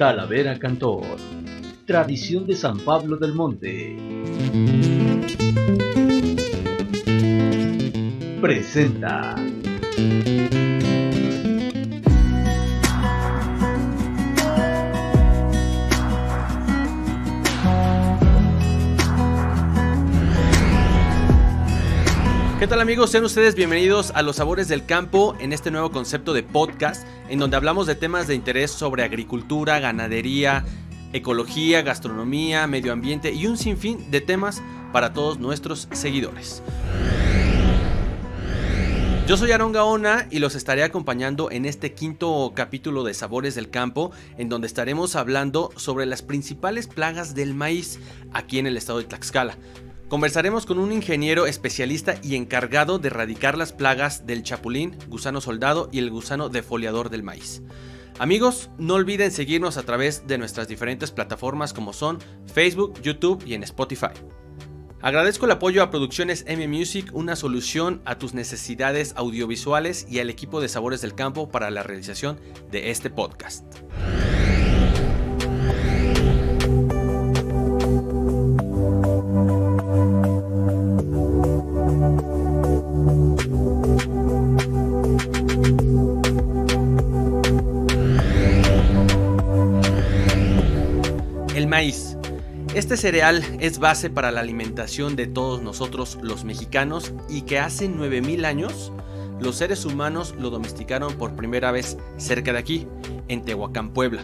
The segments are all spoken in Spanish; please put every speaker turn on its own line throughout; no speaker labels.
Talavera Cantor. Tradición de San Pablo del Monte. Presenta.
¿Qué tal amigos? Sean ustedes bienvenidos a Los Sabores del Campo en este nuevo concepto de podcast en donde hablamos de temas de interés sobre agricultura, ganadería, ecología, gastronomía, medio ambiente y un sinfín de temas para todos nuestros seguidores. Yo soy Aaron Gaona y los estaré acompañando en este quinto capítulo de Sabores del Campo, en donde estaremos hablando sobre las principales plagas del maíz aquí en el estado de Tlaxcala. Conversaremos con un ingeniero especialista y encargado de erradicar las plagas del chapulín, gusano soldado y el gusano defoliador del maíz. Amigos, no olviden seguirnos a través de nuestras diferentes plataformas como son Facebook, YouTube y en Spotify. Agradezco el apoyo a Producciones M Music, una solución a tus necesidades audiovisuales y al equipo de Sabores del Campo para la realización de este podcast. Maíz. Este cereal es base para la alimentación de todos nosotros los mexicanos y que hace 9000 años los seres humanos lo domesticaron por primera vez cerca de aquí, en Tehuacán, Puebla,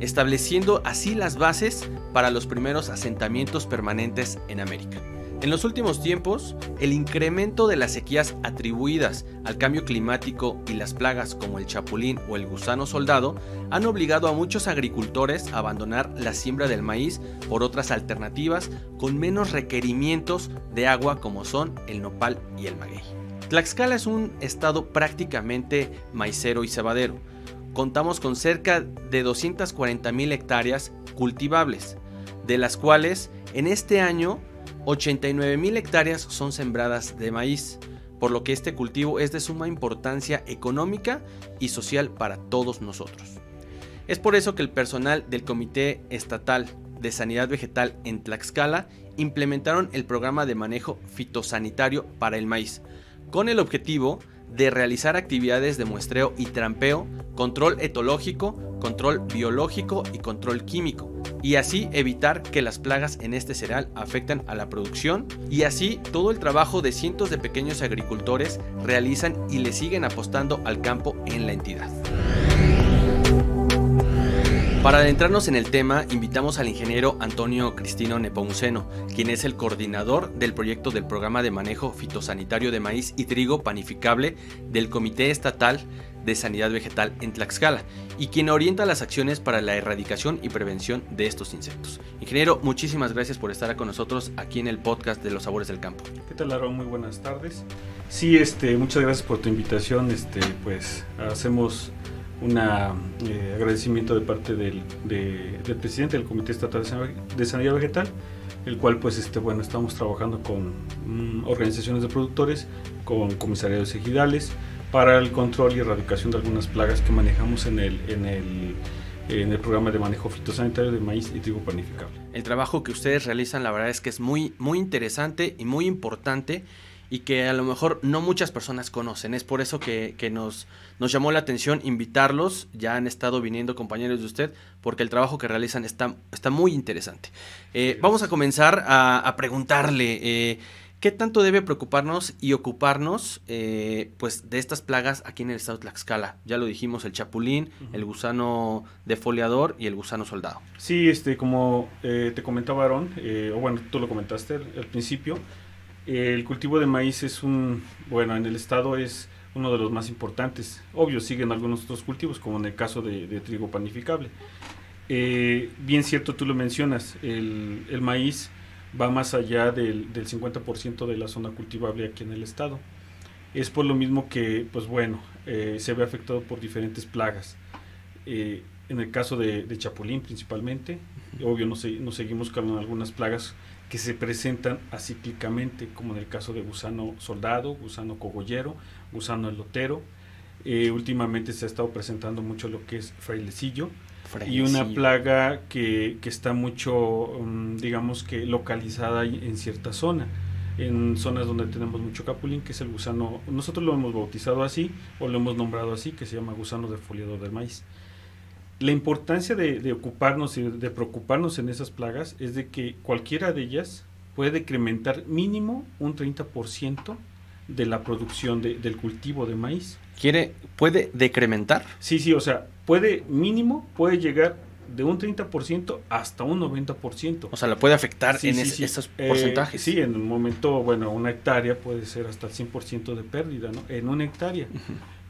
estableciendo así las bases para los primeros asentamientos permanentes en América. En los últimos tiempos, el incremento de las sequías atribuidas al cambio climático y las plagas como el chapulín o el gusano soldado han obligado a muchos agricultores a abandonar la siembra del maíz por otras alternativas con menos requerimientos de agua como son el nopal y el maguey. Tlaxcala es un estado prácticamente maicero y cebadero. Contamos con cerca de 240 mil hectáreas cultivables, de las cuales en este año 89 mil hectáreas son sembradas de maíz, por lo que este cultivo es de suma importancia económica y social para todos nosotros. Es por eso que el personal del Comité Estatal de Sanidad Vegetal en Tlaxcala implementaron el programa de manejo fitosanitario para el maíz, con el objetivo de realizar actividades de muestreo y trampeo, control etológico, control biológico y control químico, y así evitar que las plagas en este cereal afecten a la producción y así todo el trabajo de cientos de pequeños agricultores realizan y le siguen apostando al campo en la entidad. Para adentrarnos en el tema, invitamos al ingeniero Antonio Cristino Nepomuceno, quien es el coordinador del proyecto del Programa de Manejo Fitosanitario de Maíz y Trigo Panificable del Comité Estatal de Sanidad Vegetal en Tlaxcala y quien orienta las acciones para la erradicación y prevención de estos insectos. Ingeniero, muchísimas gracias por estar con nosotros aquí en el podcast de los sabores del campo.
¿Qué tal, Aaron? Muy buenas tardes. Sí, este, muchas gracias por tu invitación. Este, pues hacemos un eh, agradecimiento de parte del, del, presidente del Comité Estatal de Sanidad Vegetal, el cual pues este, bueno, estamos trabajando con mm, organizaciones de productores, con comisarios ejidales, para el control y erradicación de algunas plagas que manejamos en el, en el, en el programa de manejo fitosanitario de maíz y trigo panificable.
El trabajo que ustedes realizan la verdad es que es muy, muy interesante y muy importante y que a lo mejor no muchas personas conocen. Es por eso que, nos, nos llamó la atención invitarlos. Ya han estado viniendo compañeros de usted porque el trabajo que realizan está, está muy interesante. Eh, vamos a comenzar a, preguntarle. Eh, ¿Qué tanto debe preocuparnos y ocuparnos eh, pues, de estas plagas aquí en el estado de Tlaxcala? Ya lo dijimos, el chapulín, el gusano defoliador y el gusano soldado.
Sí, este, como te comentaba Aaron, o bueno, tú lo comentaste al principio, el cultivo de maíz es un, bueno, en el estado es uno de los más importantes. Obvio, siguen algunos otros cultivos, como en el caso de, trigo panificable. Eh, bien cierto, tú lo mencionas, el, maíz va más allá del, 50% de la zona cultivable aquí en el estado. Es por lo mismo que, pues bueno, eh, se ve afectado por diferentes plagas. Eh, en el caso de, Chapulín principalmente, obvio nos, nos seguimos con algunas plagas que se presentan acíclicamente, como en el caso de gusano soldado, gusano cogollero, gusano elotero. Eh, últimamente se ha estado presentando mucho lo que es frailecillo. y una plaga que, que está mucho, mm, digamos que localizada en cierta zona en zonas donde tenemos mucho capulín, que es el gusano, nosotros lo hemos bautizado así o lo hemos nombrado así, que se llama gusano defoliador del maíz. La importancia de, ocuparnos y de preocuparnos en esas plagas es de que cualquiera de ellas puede decrementar mínimo un 30% de la producción del cultivo de maíz.
¿Quiere, puede decrementar?
Sí, sí, o sea, puede mínimo, puede llegar de un 30% hasta un 90%.
O sea, la puede afectar en esos eh, porcentajes.
sí, en un momento, bueno, una hectárea puede ser hasta el 100% de pérdida, ¿no? En una hectárea.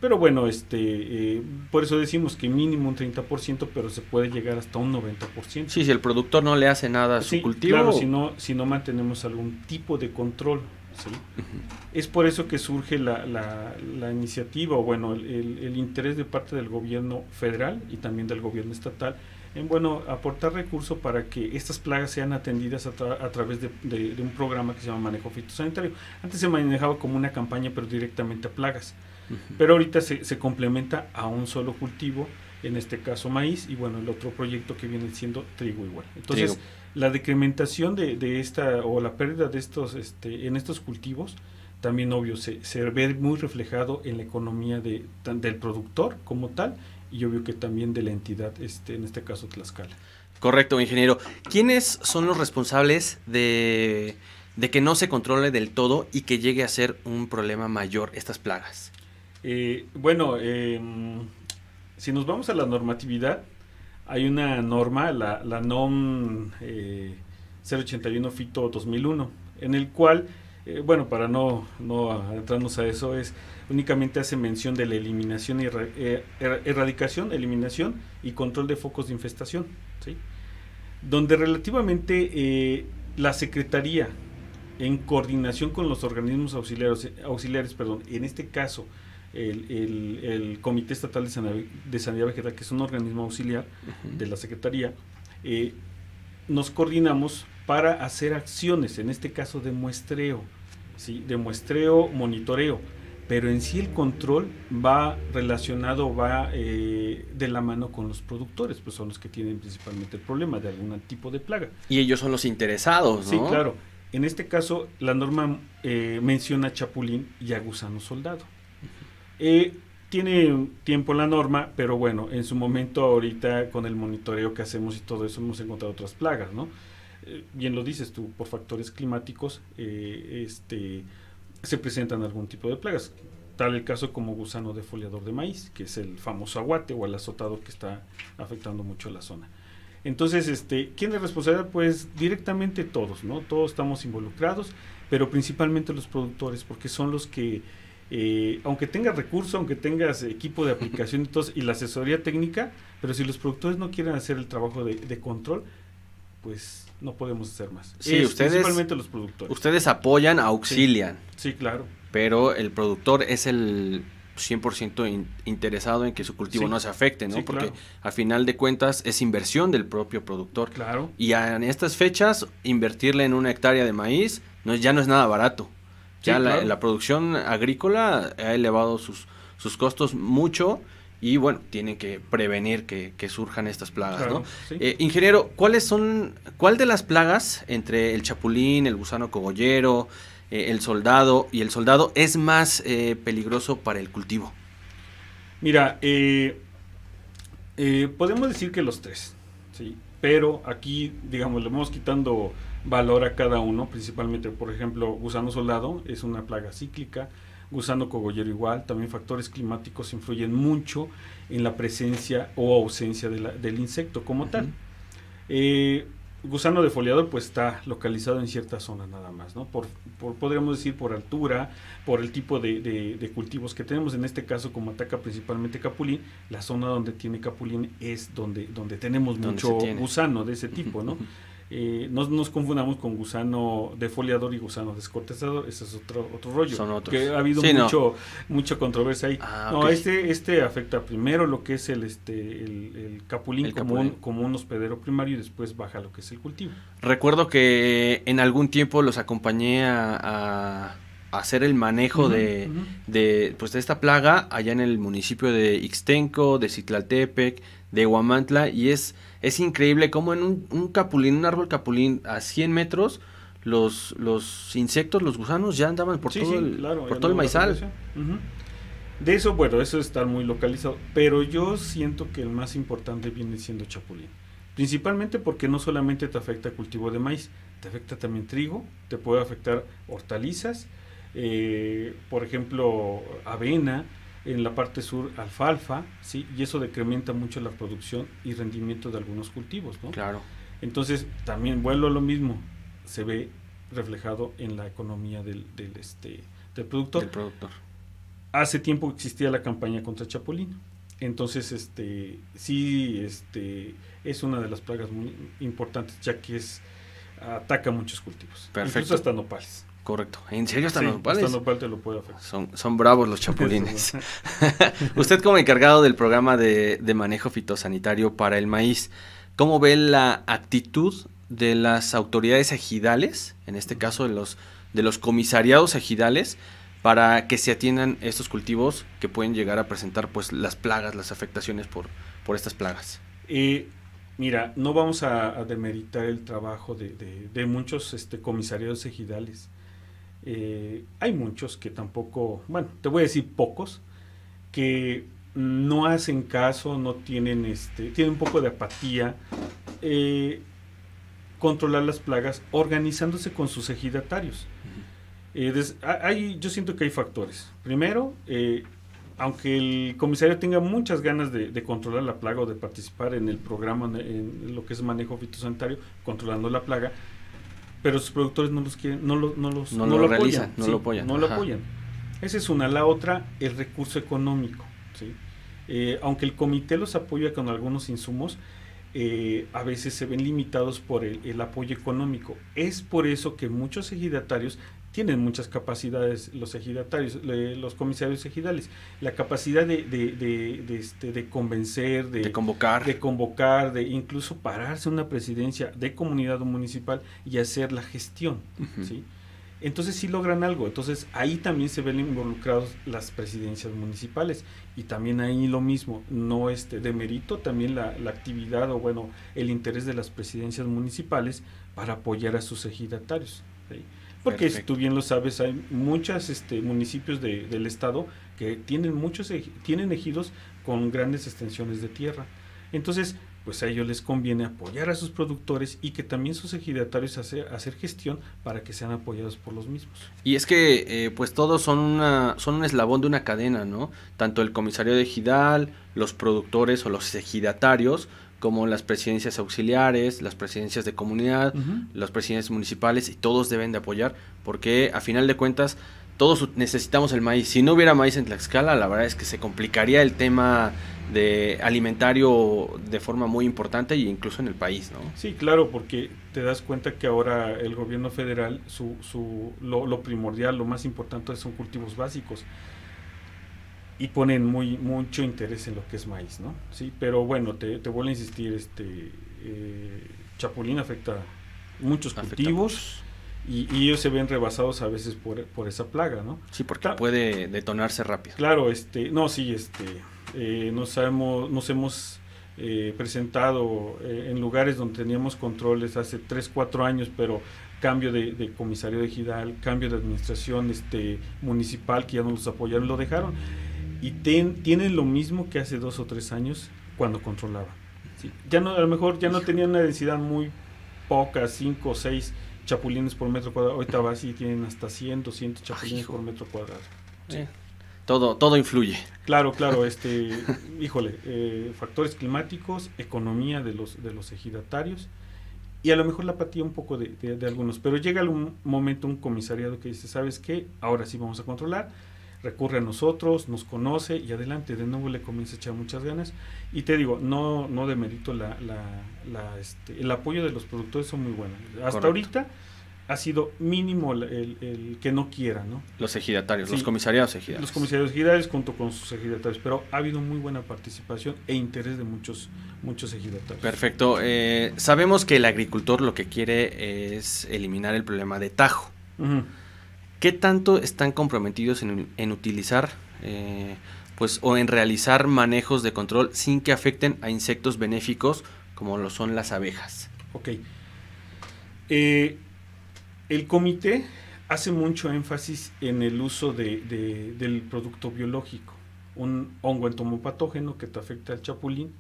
Pero bueno, este, eh, por eso decimos que mínimo un 30%, pero se puede llegar hasta un 90%.
Sí, si el productor no le hace nada a su cultivo.
Claro, si no, si no mantenemos algún tipo de control. ¿sí? Es por eso que surge la, la, la iniciativa, o bueno, el, el, interés de parte del gobierno federal y también del gobierno estatal en, bueno, aportar recursos para que estas plagas sean atendidas a, a través de, de, un programa que se llama manejo fitosanitario. Antes se manejaba como una campaña, pero directamente a plagas. Pero ahorita se, se, complementa a un solo cultivo, en este caso maíz, y bueno, el otro proyecto que viene siendo trigo igual. Entonces, la decrementación de, de, esta o la pérdida de estos este, en estos cultivos también obvio se, se ve muy reflejado en la economía de, del productor como tal y obvio que también de la entidad, este, en este caso Tlaxcala.
Correcto, ingeniero. ¿Quiénes son los responsables de, de que no se controle del todo y que llegue a ser un problema mayor estas plagas?
Eh, bueno, em, si nos vamos a la normatividad, hay una norma, la, la NOM 081 FITO 2001, en el cual, eh, bueno, para no, no adentrarnos a eso, es únicamente hace mención de la eliminación y eh, er, erradicación, eliminación y control de focos de infestación, ¿sí? donde relativamente la Secretaría, en coordinación con los organismos auxiliares, auxiliares perdón, en este caso, el, el, Comité Estatal de Sanidad, de Sanidad, Vegetal, que es un organismo auxiliar de la Secretaría, eh, nos coordinamos para hacer acciones, en este caso de muestreo, ¿sí? de muestreo, monitoreo, pero en sí el control va relacionado, va eh, de la mano con los productores, pues son los que tienen principalmente el problema de algún tipo de plaga.
Y ellos son los interesados, ¿no?
Sí, claro. En este caso, la norma eh, menciona chapulín y a gusano soldado. Eh, tiene tiempo la norma, pero bueno, en su momento ahorita con el monitoreo que hacemos y todo eso hemos encontrado otras plagas, ¿no? Eh, bien lo dices tú, por factores climáticos eh, este, se presentan algún tipo de plagas. Tal el caso como gusano defoliador de maíz, que es el famoso aguate o el azotador que está afectando mucho la zona. Entonces, este, ¿quién es responsable? Pues directamente todos, ¿no? Todos estamos involucrados, pero principalmente los productores, porque son los que eh, aunque tengas recursos, aunque tengas equipo de aplicación y, todo, y la asesoría técnica, pero si los productores no quieren hacer el trabajo de, control, pues no podemos hacer más.
Sí, ustedes, principalmente los productores. Ustedes apoyan, auxilian.
Sí, claro.
Pero el productor es el 100% interesado en que su cultivo no se afecte, ¿no? Porque a final de cuentas es inversión del propio productor.
Claro.
Y en estas fechas, invertirle en una hectárea de maíz no, ya no es nada barato. Ya la, producción agrícola ha elevado sus, sus costos mucho y bueno, tienen que prevenir que, surjan estas plagas, ¿no? Eh, ingeniero, ¿cuáles son, cuál de las plagas entre el chapulín, el gusano cogollero, eh, el soldado y el soldado es más eh, peligroso para el cultivo?
Mira, podemos decir que los tres, sí, pero aquí, digamos, le vamos quitando valor a cada uno, principalmente, por ejemplo, gusano soldado es una plaga cíclica, gusano cogollero igual, también factores climáticos influyen mucho en la presencia o ausencia del insecto como tal. Eh, gusano defoliador pues está localizado en cierta zona nada más, ¿no? Por, podríamos decir por altura, por el tipo de, cultivos que tenemos, en este caso como ataca principalmente capulín, la zona donde tiene capulín es donde, donde tenemos mucho gusano de ese tipo, ¿no? Eh, no nos confundamos con gusano defoliador y gusano descortezador, ese es otro, otro rollo.
Son otros.
Que ha habido mucho, mucha controversia ahí. Ah, no, este, este afecta primero lo que es el, este, el, capulín, como, Un, como un hospedero primario y después baja lo que es el cultivo.
Recuerdo que en algún tiempo los acompañé a, hacer el manejo de, de, pues de esta plaga allá en el municipio de Ixtenco, de Citlaltepec, de Huamantla y es, es increíble como en un, un capulín, un árbol capulín a 100 metros, los, los insectos, los gusanos ya andaban por todo el, por todo el maizal.
De eso, bueno, eso está muy localizado, pero yo siento que el más importante viene siendo chapulín. Principalmente porque no solamente te afecta cultivo de maíz, te afecta también trigo, te puede afectar hortalizas, eh, por ejemplo, avena, en la parte sur alfalfa, ¿sí? y eso decrementa mucho la producción y rendimiento de algunos cultivos. ¿no?
Claro.
Entonces, también vuelvo a lo mismo, se ve reflejado en la economía del, del, este, del productor.
Del productor.
Hace tiempo existía la campaña contra Chapulín. Entonces, este, sí, este, es una de las plagas muy importantes, ya que es ataca muchos cultivos.
Perfecto.
Incluso hasta nopales.
Correcto. ¿En serio hasta los nopales?
Hasta nopal te lo puede afectar.
Son, son bravos los chapulines. Usted como encargado del programa de, de, manejo fitosanitario para el maíz, ¿cómo ve la actitud de las autoridades ejidales, en este caso de los, de los comisariados ejidales, para que se atiendan estos cultivos que pueden llegar a presentar pues las plagas, las afectaciones por, por estas plagas?
Eh, mira, no vamos a, a demeritar el trabajo de, de, de muchos este, comisariados ejidales eh, hay muchos que tampoco, bueno, te voy a decir pocos, que no hacen caso, no tienen, este, tienen un poco de apatía. Eh, controlar las plagas organizándose con sus ejidatarios. Eh, des, hay, yo siento que hay factores. Primero, eh, aunque el comisario tenga muchas ganas de, de, controlar la plaga o de participar en el programa, en lo que es manejo fitosanitario, controlando la plaga, pero sus productores no los quieren, no, lo, no los
no, no lo, lo, realizan, apoyan, no
sí,
lo apoyan.
No lo apoyan. Esa es una. La otra, el recurso económico. ¿sí? Eh, aunque el comité los apoya con algunos insumos, eh, a veces se ven limitados por el, el, apoyo económico. Es por eso que muchos ejidatarios tienen muchas capacidades los ejidatarios, los comisarios ejidales, la capacidad de, de, de, de, este, de convencer, de,
convocar,
de convocar, de incluso pararse una presidencia de comunidad municipal y hacer la gestión, uh -huh. ¿sí? Entonces sí logran algo, entonces ahí también se ven involucrados las presidencias municipales y también ahí lo mismo, no este demerito también la, la actividad o bueno el interés de las presidencias municipales para apoyar a sus ejidatarios. ¿sí? Porque Perfecto. tú bien lo sabes, hay muchos este, municipios de, del estado que tienen muchos tienen ejidos con grandes extensiones de tierra. Entonces, pues a ellos les conviene apoyar a sus productores y que también sus ejidatarios hacer, hacer gestión para que sean apoyados por los mismos.
Y es que eh, pues todos son, una, son un eslabón de una cadena, ¿no? Tanto el comisario de ejidal, los productores o los ejidatarios, como las presidencias auxiliares, las presidencias de comunidad, uh -huh. las presidencias municipales, y todos deben de apoyar, porque a final de cuentas todos necesitamos el maíz. Si no hubiera maíz en Tlaxcala, la verdad es que se complicaría el tema de alimentario de forma muy importante e incluso en el país, ¿no?
Sí, claro, porque te das cuenta que ahora el gobierno federal, su, su, lo, lo primordial, lo más importante son cultivos básicos y ponen muy mucho interés en lo que es maíz, ¿no? Sí, pero bueno, te, te vuelvo a insistir, este eh, Chapulín afecta muchos afecta cultivos muchos. Y, y, ellos se ven rebasados a veces por, por esa plaga, ¿no?
Sí, porque claro, puede detonarse rápido.
Claro, este, no, sí, este, eh, nos, hemos, nos hemos eh, presentado eh, en lugares donde teníamos controles hace 3, 4 años, pero cambio de, de comisario de Gidal, cambio de administración este, municipal que ya no los apoyaron, lo dejaron y ten, tienen lo mismo que hace dos o tres años cuando controlaban. ¿sí? Ya no, a lo mejor ya no tenían una densidad muy poca, cinco o seis chapulines por metro cuadrado. Ahorita vas y tienen hasta 100, 200 chapulines Ay, por metro cuadrado.
Sí. Eh, todo, todo influye.
Claro, claro, este, híjole, eh, factores climáticos, economía de los, de los ejidatarios y a lo mejor la apatía un poco de, de, de algunos. Pero llega un momento un comisariado que dice, ¿sabes qué? Ahora sí vamos a controlar recurre a nosotros, nos conoce y adelante, de nuevo le comienza a echar muchas ganas. Y te digo, no, no demerito la, la, la este, el apoyo de los productores son muy buenos. Hasta Correcto. ahorita ha sido mínimo el, el, el, que no quiera, ¿no?
Los ejidatarios, sí, los comisariados ejidatarios.
Los comisarios ejidatarios junto con sus ejidatarios, pero ha habido muy buena participación e interés de muchos, muchos ejidatarios.
Perfecto. Eh, sabemos que el agricultor lo que quiere es eliminar el problema de tajo. Uh -huh. ¿Qué tanto están comprometidos en, utilizar eh, pues o en realizar manejos de control sin que afecten a insectos benéficos como lo son las abejas.
Ok. Eh, el comité hace mucho énfasis en el uso de, del producto biológico, un hongo entomopatógeno que te afecta al chapulín.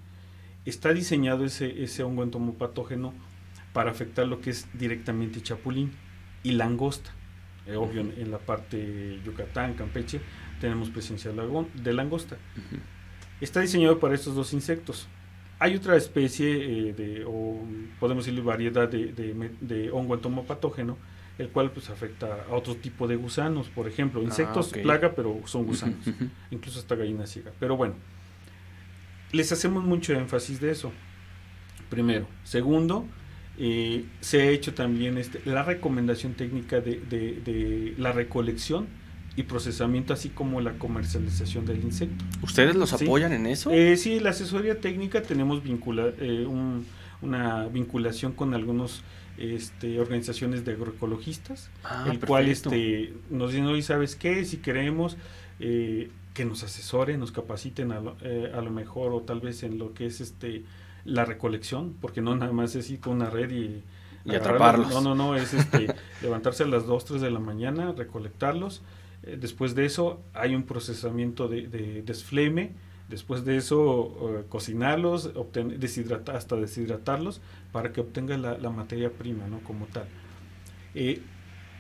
Está diseñado ese, ese hongo entomopatógeno para afectar lo que es directamente chapulín y langosta. Eh, obvio, en, la parte Yucatán, Campeche, tenemos presencia de langosta. Está diseñado para estos dos insectos. Hay otra especie eh, de, o podemos decirle variedad de, de, hongo entomopatógeno, el cual pues afecta a otro tipo de gusanos, por ejemplo, ah, insectos plaga, pero son gusanos, incluso hasta gallina ciega. Pero bueno, les hacemos mucho énfasis de eso. Primero. Segundo, eh, se ha hecho también este, la recomendación técnica de, de, la recolección y procesamiento, así como la comercialización del insecto.
¿Ustedes los apoyan en eso?
Eh, sí, la asesoría técnica tenemos vincula, eh, una vinculación con algunos este, organizaciones de agroecologistas, ah, el cual este, nos dicen, hoy sabes qué, si queremos eh, que nos asesoren, nos capaciten a lo, a lo mejor o tal vez en lo que es este la recolección, porque no nada más es ir con una red y,
y atraparlos.
No, no, no, es este, levantarse a las 2, 3 de la mañana, recolectarlos. Eh, después de eso hay un procesamiento de, de desfleme. Después de eso, eh, cocinarlos, deshidratar, hasta deshidratarlos para que obtenga la, la materia prima, ¿no? Como tal. Eh,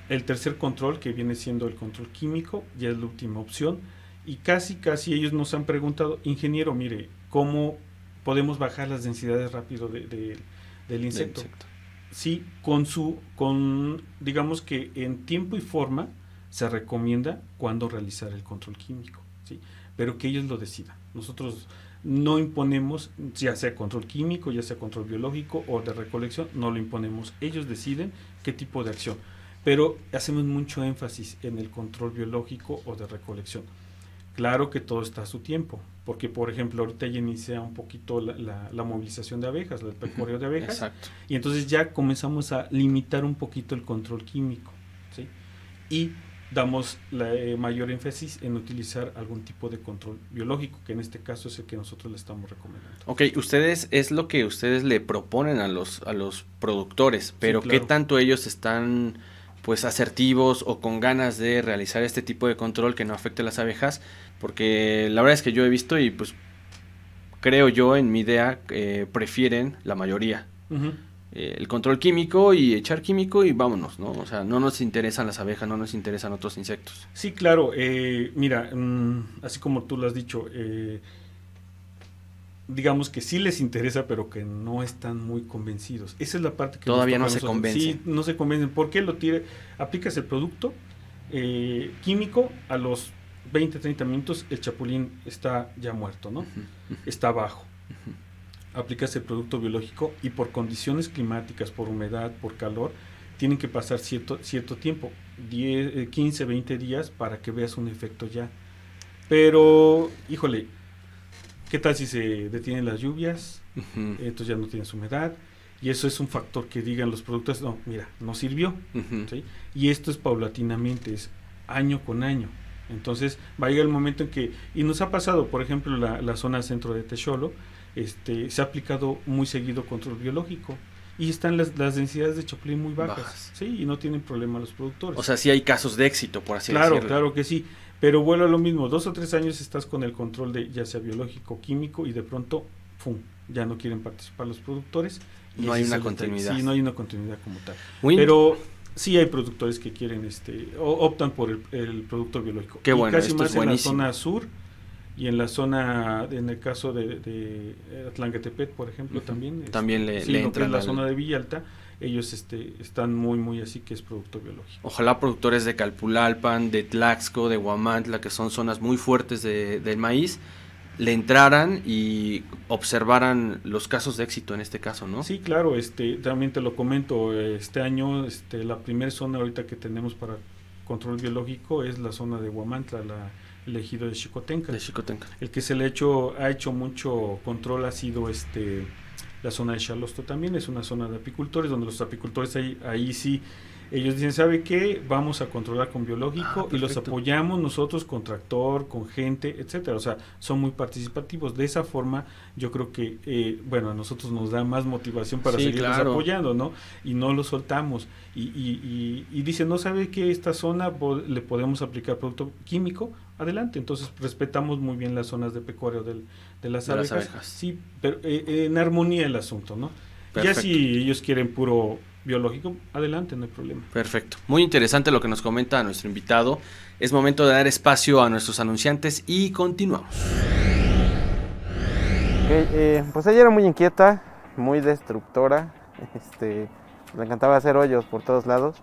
el tercer control, que viene siendo el control químico, ya es la última opción. Y casi, casi ellos nos han preguntado, ingeniero, mire, ¿cómo podemos bajar las densidades rápido de, del insecto. Sí, con su, con, digamos que en tiempo y forma se recomienda cuándo realizar el control químico, ¿sí? pero que ellos lo decidan. Nosotros no imponemos, ya sea control químico, ya sea control biológico o de recolección, no lo imponemos. Ellos deciden qué tipo de acción, pero hacemos mucho énfasis en el control biológico o de recolección. Claro que todo está a su tiempo, porque por ejemplo ahorita ya inicia un poquito la, la, movilización de abejas, el pecoreo de abejas, Exacto. y entonces ya comenzamos a limitar un poquito el control químico, ¿sí? Y damos la, eh, mayor énfasis en utilizar algún tipo de control biológico, que en este caso es el que nosotros le estamos recomendando.
Ok, ustedes es lo que ustedes le proponen a los, a los productores, pero ¿qué tanto ellos están pues asertivos o con ganas de realizar este tipo de control que no afecte a las abejas? Porque la verdad es que yo he visto y pues creo yo en mi idea eh, prefieren la mayoría. Eh, el control químico y echar químico y vámonos, ¿no? O sea, no nos interesan las abejas, no nos interesan otros insectos.
Sí, claro. Eh, mira, mm, así como tú lo has dicho, digamos que sí les interesa, pero que no están muy convencidos. Esa es la parte que
todavía no se convencen.
Sí, no se convencen. ¿Por qué lo tire? Aplicas el producto químico a los 20, 30 minutos el chapulín está ya muerto, ¿no? Está bajo. Aplicas el producto biológico y por condiciones climáticas, por humedad, por calor, tienen que pasar cierto, cierto tiempo, 10, 15, 20 días para que veas un efecto ya. Pero, híjole, ¿qué tal si se detienen las lluvias? Entonces ya no tienes humedad. Y eso es un factor que digan los productos, no, mira, no sirvió. Y esto es paulatinamente, es año con año. Entonces va a llegar el momento en que, y nos ha pasado, por ejemplo, la, la zona centro de Techolo, este, se ha aplicado muy seguido control biológico y están las, las densidades de chapulín muy bajas, sí, y no tienen problema los productores.
O sea, sí hay casos de éxito, por así
decirlo.
Claro,
claro que sí, pero vuelvo a lo mismo, dos o tres años estás con el control de ya sea biológico, químico y de pronto, ¡fum!, ya no quieren participar los productores.
no hay una continuidad.
Sí, no hay una continuidad como tal. pero sí hay productores que quieren, este, optan por el, producto biológico.
Qué bueno,
casi más en la zona sur y en la zona, en el caso de, de por ejemplo, también.
También le, sí, entra
en la zona de Villalta, ellos este, están muy, muy así que es producto biológico.
Ojalá productores de Calpulalpan, de Tlaxco, de Huamantla, que son zonas muy fuertes de, del maíz, le entraran y observaran los casos de éxito en este caso, ¿no?
Sí, claro, este, también te lo comento, este año este, la primera zona ahorita que tenemos para control biológico es la zona de Huamantla, la, el ejido de Chicotenca.
De Chicotenca.
El que se le hecho, ha hecho mucho control ha sido este La zona de Chalosto también es una zona de apicultores, donde los apicultores ahí, ahí sí ellos dicen, ¿sabe qué? Vamos a controlar con biológico
Ah,
y los apoyamos nosotros con tractor, con gente, etcétera. O sea, son muy participativos. De esa forma, yo creo que, eh, bueno, a nosotros nos da más motivación para
Sí,
seguirlos
claro.
apoyando, ¿no? Y no los soltamos. Y, y, y, y dicen, ¿no sabe que esta zona le podemos aplicar producto químico? Adelante. Entonces, respetamos muy bien las zonas de pecuario del- de las
De las
abejas. Sí, pero eh, en armonía el asunto, ¿no? Ya si ellos quieren puro biológico, adelante, no hay problema.
Perfecto. Muy interesante lo que nos comenta nuestro invitado. Es momento de dar espacio a nuestros anunciantes y continuamos.
Ok, eh, pues ella era muy inquieta, muy destructora. Este, le encantaba hacer hoyos por todos lados.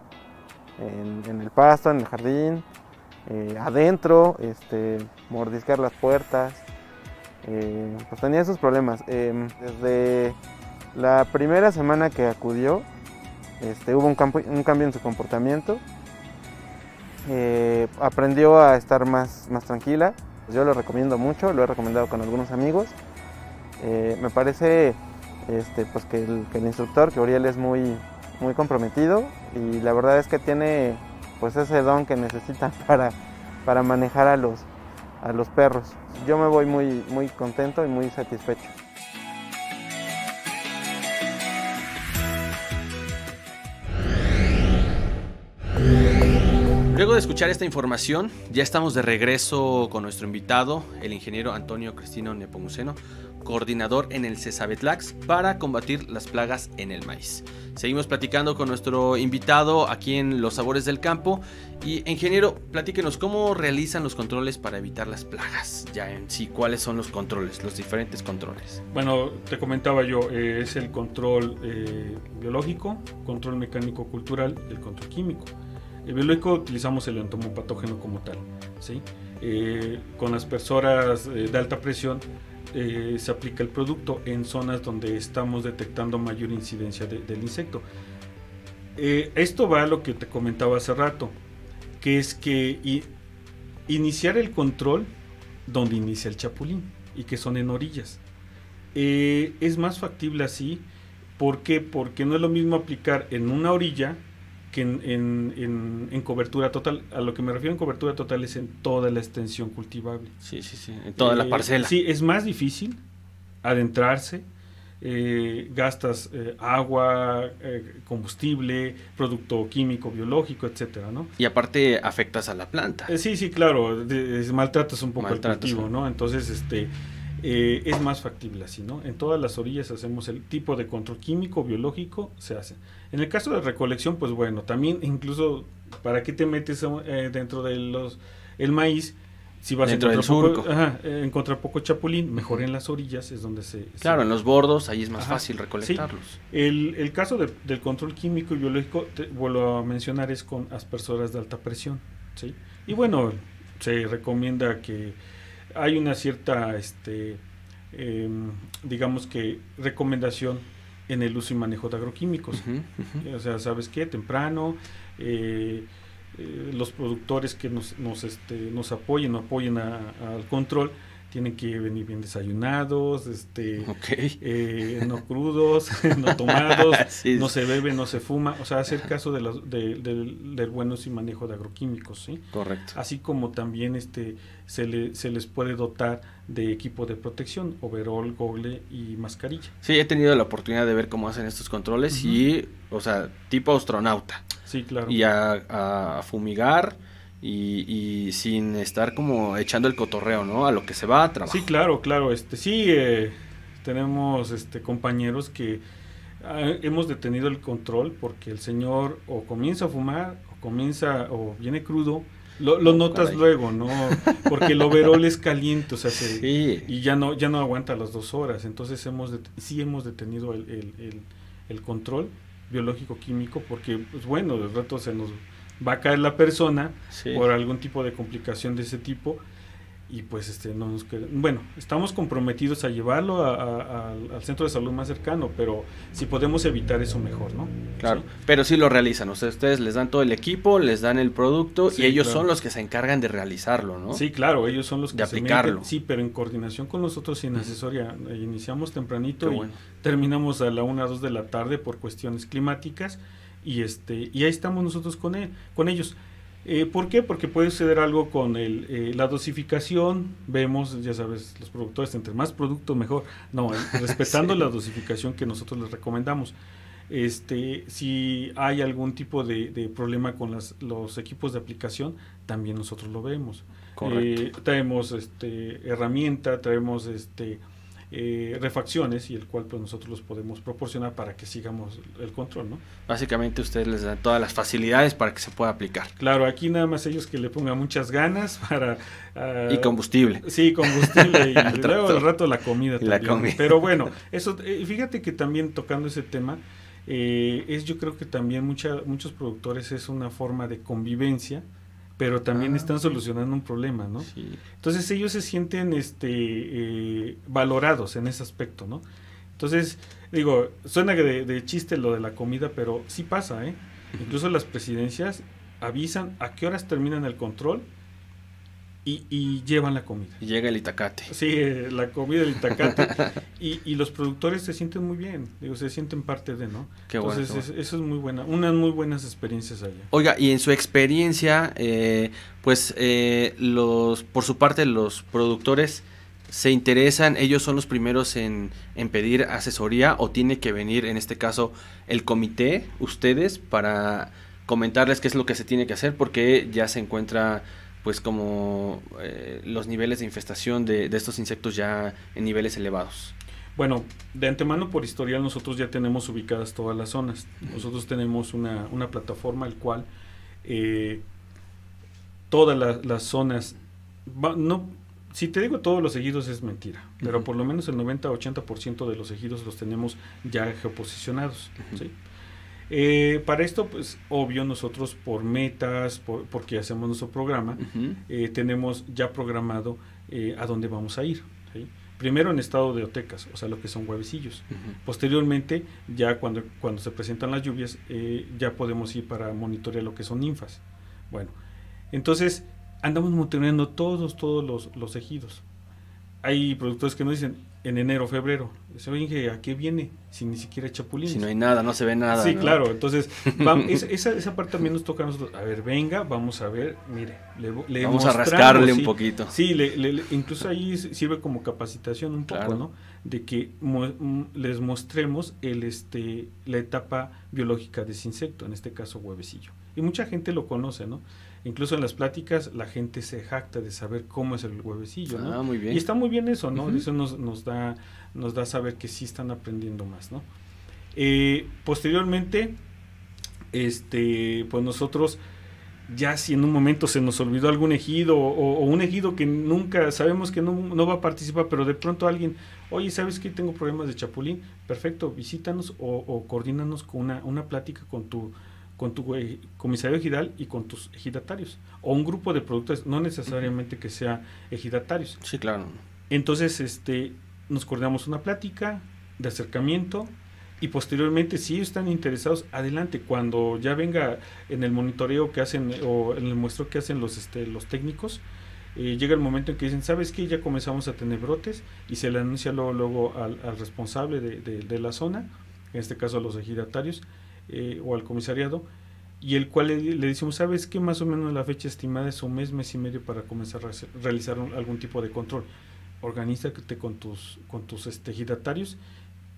En, en el pasto, en el jardín, eh, adentro, este, mordiscar las puertas. Eh, pues tenía esos problemas. Em, desde la primera semana que acudió, este, hubo un, cambio en su comportamiento. Eh, aprendió a estar más, más tranquila. Yo lo recomiendo mucho, lo he recomendado con algunos amigos. Eh, me parece este, pues que, el, instructor, que Uriel es muy, muy comprometido y la verdad es que tiene pues ese don que necesitan para, para manejar a los, a los perros. Yo me voy muy, muy contento y muy satisfecho.
De escuchar esta información, ya estamos de regreso con nuestro invitado, el ingeniero Antonio Cristino Nepomuceno, coordinador en el CESABETLAX para combatir las plagas en el maíz. Seguimos platicando con nuestro invitado aquí en Los Sabores del Campo. Y ingeniero, platíquenos cómo realizan los controles para evitar las plagas. Ya en sí, ¿cuáles son los controles, los diferentes controles?
Bueno, te comentaba yo, eh, es el control eh, biológico, control mecánico cultural, el control químico. El biológico utilizamos el entomopatógeno como tal, ¿sí? Eh, con las personas eh, de alta presión eh, se aplica el producto en zonas donde estamos detectando mayor incidencia de- del insecto. Eh, esto va a lo que te comentaba hace rato, que es que iniciar el control donde inicia el chapulín y que son en orillas. Es más factible así. ¿Por qué? Porque no es lo mismo aplicar en una orilla que en, en- en- en cobertura total. A lo que me refiero en cobertura total es en toda la extensión cultivable.
Sí, sí, sí, en toda la
Eh,
parcela.
Sí, es más difícil adentrarse. eh, gastas eh, agua, eh, combustible, producto químico, biológico, etcétera, ¿no?
Y aparte afectas a la planta.
Eh, sí, sí, claro, de- maltratas un poco
Maltratas,
el cultivo. ¿no? Entonces, este, eh, es más factible así, ¿no? En todas las orillas hacemos el tipo de control químico, biológico, se hace. En el caso de recolección, pues bueno, también incluso, ¿para qué te metes eh, dentro de los, el maíz? Si vas
Dentro
a
del
encontrar poco,
surco.
ajá, eh, encontrar poco chapulín, mejor en las orillas es donde se... se-
Claro, en los bordos ahí es más
Ajá,
fácil recolectarlos.
el, el caso de- del control químico y biológico, te vuelvo a mencionar, es con aspersoras de alta presión. ¿sí? Y bueno, se recomienda que hay una cierta, este, em, digamos que, recomendación en el uso y manejo de agroquímicos. O sea, ¿sabes qué? Temprano, eh, eh, los productores que nos, nos, este, nos apoyen o apoyen a- al control tienen que venir bien desayunados, este, eh, no crudos, no tomados,
Sí,
no se bebe, no se fuma, o sea, hacer caso de los, de- del, del buen uso y manejo de agroquímicos, ¿sí?
Correcto.
Así como también este, se, le, se les puede dotar de equipo de protección, overol, gogle y mascarilla.
Sí, he tenido la oportunidad de ver cómo hacen estos controles y, o sea, tipo astronauta.
Sí, claro.
Y a, a fumigar y, y sin estar como echando el cotorreo, ¿no? A lo que se va a trabajar.
Sí, claro, claro. Este, sí, eh, tenemos este, compañeros que ah, hemos detenido el control porque el señor o comienza a fumar o comienza o viene crudo. Lo, lo
Oh,
notas
caray.
luego, ¿no? Porque el overol es caliente, o sea, se-
Sí.
y ya no ya no aguanta las dos horas. Entonces hemos sí hemos detenido el, el- el- el control biológico químico porque, pues bueno, de rato se nos va a caer la persona
sí.
por algún tipo de complicación de ese tipo. y pues este no nos bueno estamos comprometidos a llevarlo al centro de salud más cercano pero si podemos evitar eso mejor no
claro pero sí lo realizan ustedes les dan todo el equipo les dan el producto y ellos son los que se encargan de realizarlo no
sí claro ellos son los que
de aplicarlo.
Sí pero en coordinación con nosotros y en asesoría iniciamos tempranito y terminamos a la una dos de la tarde por cuestiones climáticas y este y ahí estamos nosotros con él, con ellos eh, ¿Por qué? Porque puede suceder algo con el, eh, la dosificación. Vemos, ya sabes, los productores, entre más producto mejor. No, eh, respetando la dosificación que nosotros les recomendamos. Este, si hay algún tipo de, de problema con las, los equipos de aplicación, también nosotros lo vemos. Correcto. traemos este, herramienta, traemos este, eh, refacciones y el cual pues nosotros los podemos proporcionar para que sigamos el control, ¿no?
Básicamente ustedes les dan todas las facilidades para que se pueda aplicar.
Claro, aquí nada más ellos que le pongan muchas ganas para...
Ah, y combustible.
Sí, combustible y luego al rato la comida también. Pero bueno, eso, eh, fíjate que también tocando ese tema, eh, es yo creo que también mucha, muchos productores es una forma de convivencia pero también ah, están solucionando un problema, ¿no? Entonces ellos se sienten este, eh, valorados en ese aspecto, ¿no? Entonces, digo, suena de, de, chiste lo de la comida, pero sí pasa, ¿eh? Incluso las presidencias avisan a qué horas terminan el control y, llevan la comida.
Y llega el itacate.
Sí, eh, la comida del itacate. y, y, los productores se sienten muy bien, digo, se sienten parte de, ¿no?
Qué
Entonces,
bueno,
eso es muy buena, unas muy buenas experiencias allá.
Oiga, y en su experiencia, eh, pues, eh, los, por su parte, los productores se interesan, ellos son los primeros en, en pedir asesoría o tiene que venir, en este caso, el comité, ustedes, para comentarles qué es lo que se tiene que hacer, porque ya se encuentra pues como eh, los niveles de infestación de, estos insectos ya en niveles elevados.
Bueno, de antemano por historial nosotros ya tenemos ubicadas todas las zonas. Nosotros tenemos una, una plataforma el cual eh, todas las zonas, no, si te digo todos los ejidos es mentira, pero por lo menos el 90-80% de los ejidos los tenemos ya geoposicionados. ¿sí? Eh, para esto, pues obvio, nosotros por metas, porque hacemos nuestro programa, eh, tenemos ya programado eh, a dónde vamos a ir. Primero en estado de otecas, o sea, lo que son huevecillos. Posteriormente, ya cuando, cuando se presentan las lluvias, ya podemos ir para monitorear lo que son ninfas. Bueno, entonces andamos monitoreando todos, todos los, los ejidos. Hay productores que nos dicen, en enero, febrero. Dice, oye, ¿a qué viene? Si ni siquiera hay chapulines.
Si no hay nada, no se ve nada.
Sí, claro. Entonces, esa, esa, parte también nos toca a nosotros. A ver, venga, vamos a ver, mire.
Le, vamos a rascarle un poquito.
Sí, le, incluso ahí sirve como capacitación un poco, ¿no? De que les mostremos el, este, la etapa biológica de ese insecto, en este caso huevecillo. Y mucha gente lo conoce, ¿no? Incluso en las pláticas la gente se jacta de saber cómo es el huevecillo, ¿no?
Ah, muy bien.
Y está muy bien eso, ¿no? Eso nos, nos, da, nos da saber que sí están aprendiendo más, ¿no? Eh, posteriormente, este, pues nosotros ya si en un momento se nos olvidó algún ejido o, un ejido que nunca sabemos que no, no, va a participar, pero de pronto alguien, oye, ¿sabes que tengo problemas de chapulín? Perfecto, visítanos o, o coordínanos con una, una plática con tu con tu comisario ejidal y con tus ejidatarios. O un grupo de productores, no necesariamente que sea ejidatarios.
Sí, claro.
Entonces, este, nos coordinamos una plática de acercamiento y posteriormente, si ellos están interesados, adelante. Cuando ya venga en el monitoreo que hacen o en el muestro que hacen los, este, los técnicos, eh, llega el momento en que dicen, ¿sabes qué? Ya comenzamos a tener brotes y se le anuncia luego, luego al, responsable de, de la zona, en este caso a los ejidatarios, eh, o al comisariado, y el cual le, decimos, ¿sabes qué? Más o menos la fecha estimada es un mes, mes y medio para comenzar a realizar algún tipo de control. Organízate con tus, con tus este, ejidatarios.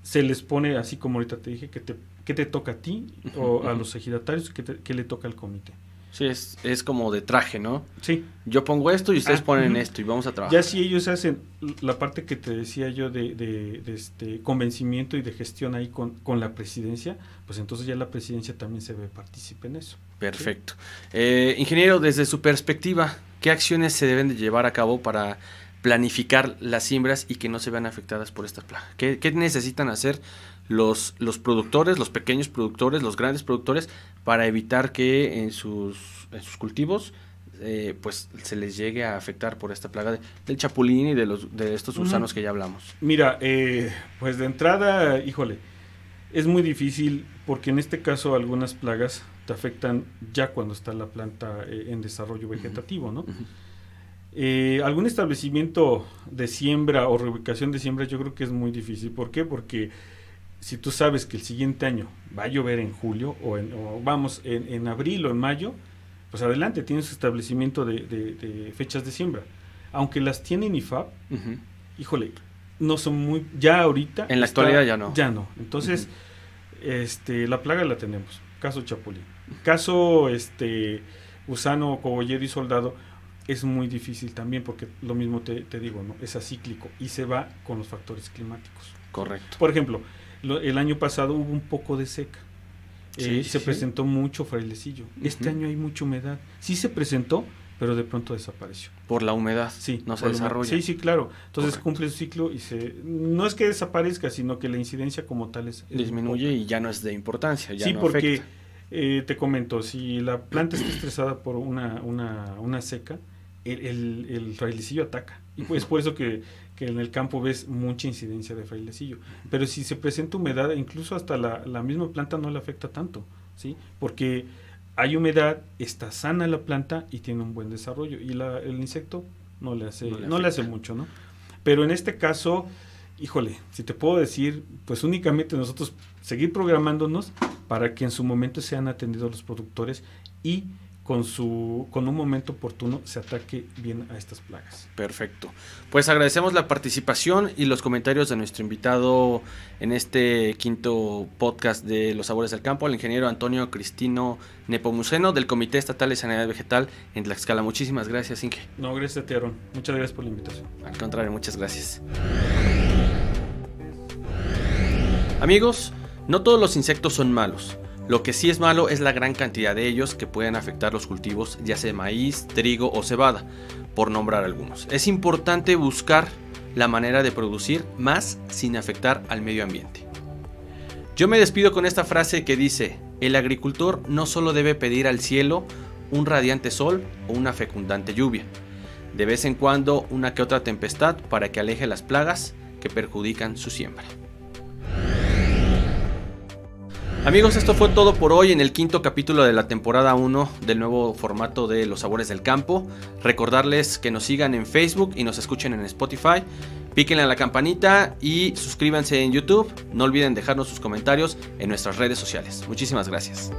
Se les pone, así como ahorita te dije, que te, que te toca a ti o a los ejidatarios, que, que le toca al comité.
Sí, es, es como de traje, ¿no?
Sí.
Yo pongo esto y ustedes ah, ponen esto y vamos a trabajar.
Ya si ellos hacen la parte que te decía yo de, de, este convencimiento y de gestión ahí con, con, la presidencia, pues entonces ya la presidencia también se ve partícipe en eso.
Perfecto. Eh, ingeniero, desde su perspectiva, ¿qué acciones se deben de llevar a cabo para planificar las siembras y que no se vean afectadas por esta plaga? ¿Qué, qué necesitan hacer los, los productores, los pequeños productores, los grandes productores, para evitar que en sus, en sus cultivos eh, pues se les llegue a afectar por esta plaga del chapulín y de, los, de estos gusanos que ya hablamos?
Mira, eh, pues de entrada, híjole, es muy difícil porque en este caso algunas plagas te afectan ya cuando está la planta eh, en desarrollo vegetativo, ¿no? algún establecimiento de siembra o reubicación de siembra yo creo que es muy difícil. ¿Por qué? Porque si tú sabes que el siguiente año va a llover en julio o, en, vamos en, en, abril o en mayo, pues adelante, tienes establecimiento de, fechas de siembra. Aunque las tienen IFAP, híjole, no son muy, ya ahorita.
En la actualidad ya no.
Ya no. Entonces, este, la plaga la tenemos. Caso Chapulín. Caso este, Gusano, Cogollero y Soldado, es muy difícil también porque lo mismo te, te, digo, ¿no? Es acíclico y se va con los factores climáticos.
Correcto.
Por ejemplo, el año pasado hubo un poco de seca eh, se presentó mucho frailecillo. Este año hay mucha humedad. Sí se presentó, pero de pronto desapareció.
Por la humedad.
Sí.
No se desarrolla.
Sí, sí, claro. Entonces cumple su ciclo y se... No es que desaparezca, sino que la incidencia como tal es...
Disminuye y ya no es de importancia. Ya
sí, porque eh, te comento, si la planta está estresada por una, una, una seca, el, el, ataca. Y pues por eso que que en el campo ves mucha incidencia de frailecillo. Pero si se presenta humedad, incluso hasta la, la, misma planta no le afecta tanto, ¿sí? Porque hay humedad, está sana la planta y tiene un buen desarrollo. Y la, el insecto no le hace, no le, hace mucho, ¿no? Pero en este caso, híjole, si te puedo decir, pues únicamente nosotros seguir programándonos para que en su momento sean atendidos los productores y con, su, con un momento oportuno se ataque bien a estas plagas.
Perfecto. Pues agradecemos la participación y los comentarios de nuestro invitado en este quinto podcast de Los Sabores del Campo, al ingeniero Antonio Cristino Nepomuceno del Comité Estatal de Sanidad Vegetal en Tlaxcala. Muchísimas gracias, Inge.
No, gracias a ti, Aaron. Muchas gracias por la invitación.
Al contrario, muchas gracias. Amigos, no todos los insectos son malos. Lo que sí es malo es la gran cantidad de ellos que pueden afectar los cultivos, ya sea maíz, trigo o cebada, por nombrar algunos. Es importante buscar la manera de producir más sin afectar al medio ambiente. Yo me despido con esta frase que dice, el agricultor no solo debe pedir al cielo un radiante sol o una fecundante lluvia, de vez en cuando una que otra tempestad para que aleje las plagas que perjudican su siembra. Amigos, esto fue todo por hoy en el quinto capítulo de la temporada 1 del nuevo formato de Los Sabores del Campo. Recordarles que nos sigan en Facebook y nos escuchen en Spotify. Píquenle a la campanita y suscríbanse en YouTube. No olviden dejarnos sus comentarios en nuestras redes sociales. Muchísimas gracias.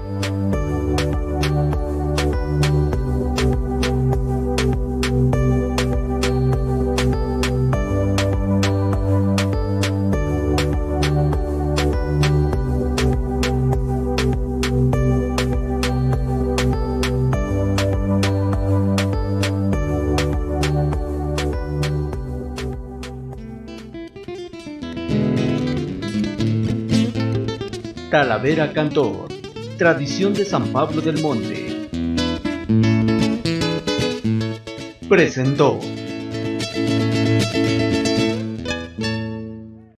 Talavera Cantor, tradición de San Pablo del Monte. Presentó.